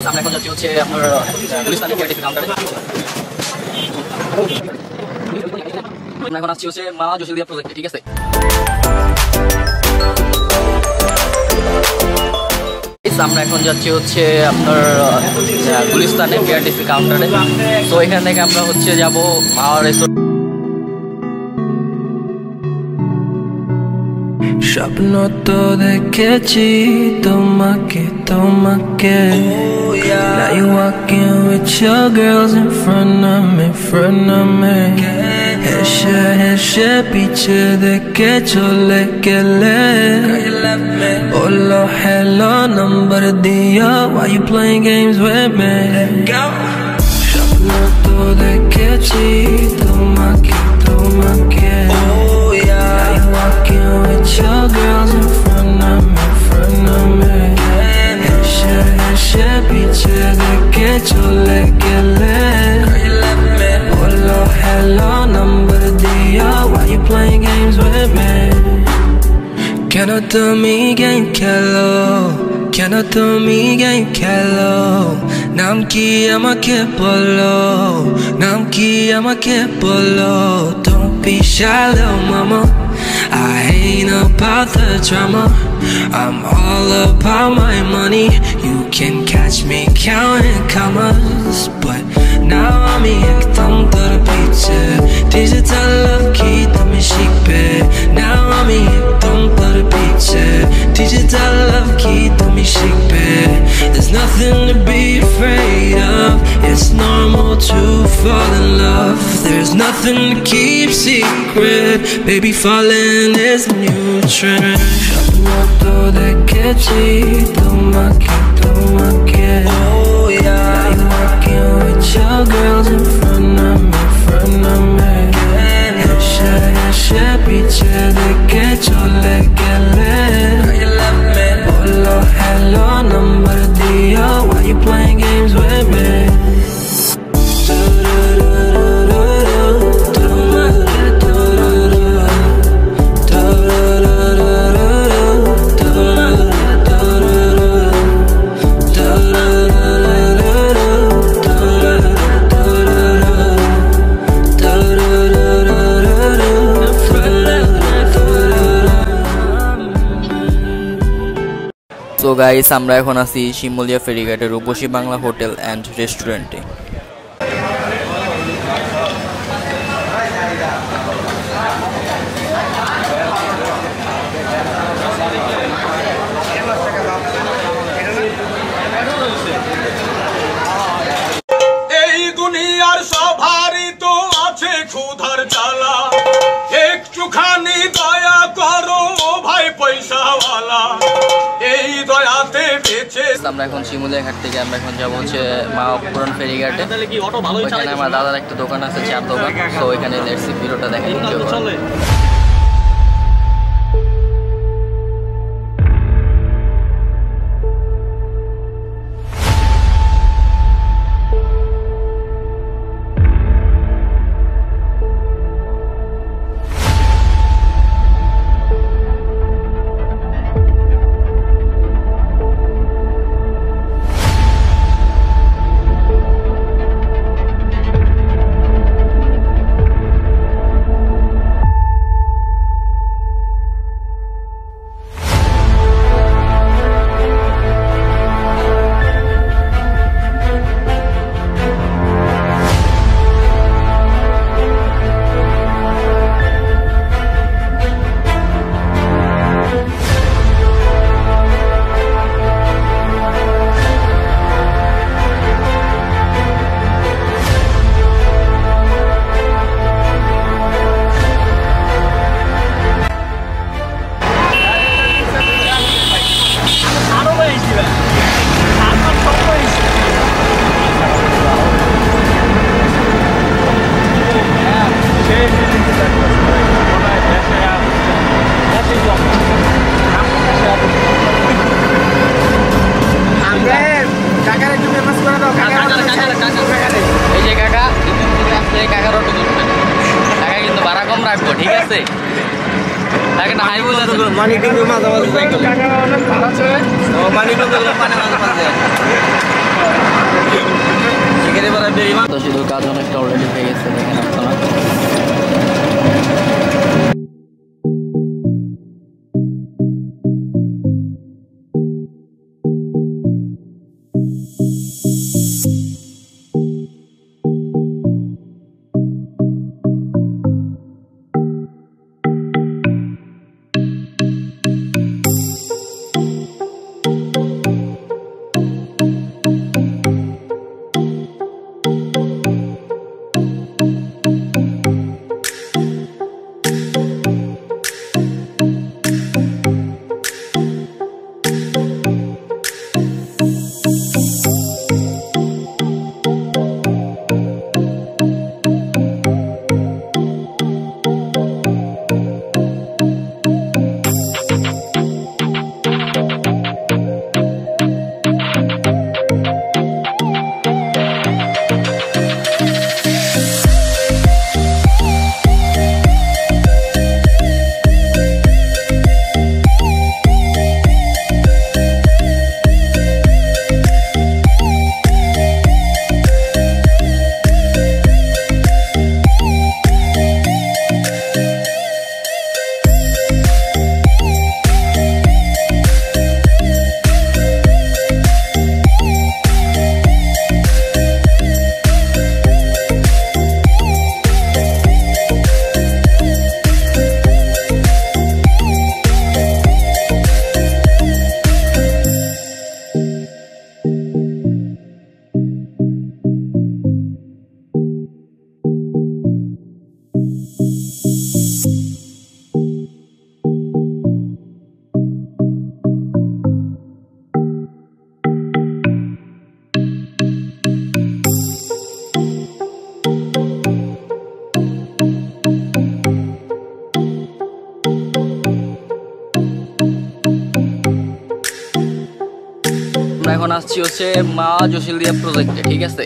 আমরা এখন যাচ্ছি হচ্ছে আপনার কাউন্টারে আসছি হচ্ছে মা প্রজেক্টে ঠিক আছে? আমরা এখন যাচ্ছি হচ্ছে আপনার গুলিস্তানে কেআরটিসি কাউন্টারে তো এখান থেকে আমরা হচ্ছে যাব মা রেস্টুরেন্ট স্বপ্ন তো দেখেছি তোমাকে তোমাকে Now you walking with your girls in front of me, front of me হেসে হেসে পিছে দেখে চলে গেলে বললো hello number দিও Why you playing games with me স্বপ্ন তো দেখেছি Cannot do me game kello. Cannot do me game kello. 남기 아마게 볼로 남기 아마게 볼로 Don't be shy little mama. I ain't about the drama. I'm all about my money. You can catch me counting commas But now I'm here, thumb to the picture Digital love key, thumb and shake nothing to be afraid of. It's normal to fall in love. There's nothing to keep secret. Baby, falling is a new trend. Yo de que chito más que tú que Oh yeah Now you walking with your girls in front of me, in front of me Yaşa yaşa bir çede geç o lekele guys আমরা এখন আছি শিমুলিয়া ফেরিঘাটের Rupashi Bangla hotel and রেস্টুরেন্টে। এই দুনিয়ার সবারই তো আছে ক্ষুধার জ্বালা। আমরা এখন শিমুলিয়া ঘাট থেকে আমরা এখন যাব হচ্ছে মা পুরান ফেরিঘাটে। ওইখানে আমার দাদার একটা দোকান আছে চার দোকান। তো ওইখানে লেটসি ভিডিওটা দেখেন মানি কিন্তু মাঝে মাঝে মানি মাঝে মাঝে সেখানে শুধু কাজ অনেকটা অলরেডি হয়ে গেছে, দেখেন আপনারা। হচ্ছে মা জসিল দিয়া প্রজেক্টে ঠিক আছে?